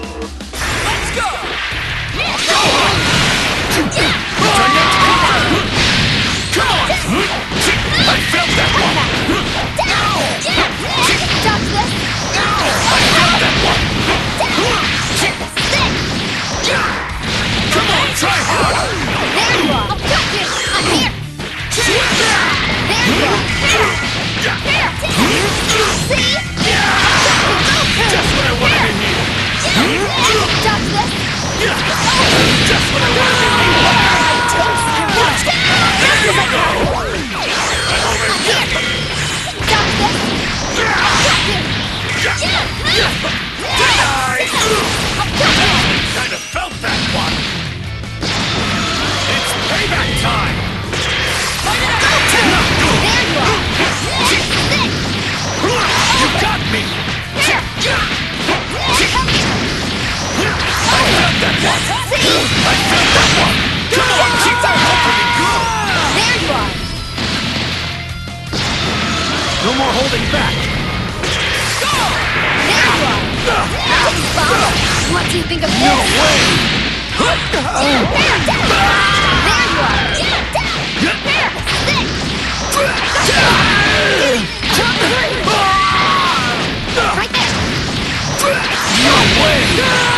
Let's payback time! You are! Thick! You got me! I felt that one! See? I felt that one! Come on, keep that opening good! There you are! No more holding back! There you are! What do you think of No this? way! There you Yeah!